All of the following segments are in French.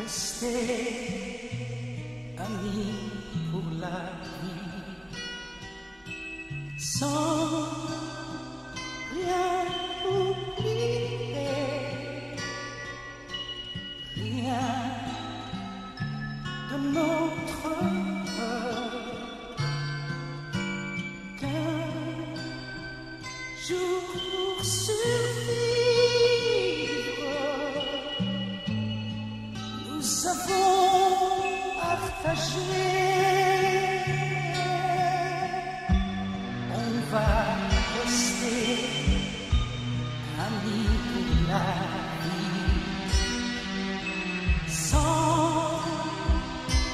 rester amis pour la vie sans rien oublier, rien de notre qu'un jour pour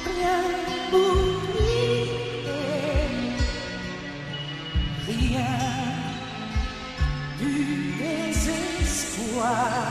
rien oublier, rien du désespoir.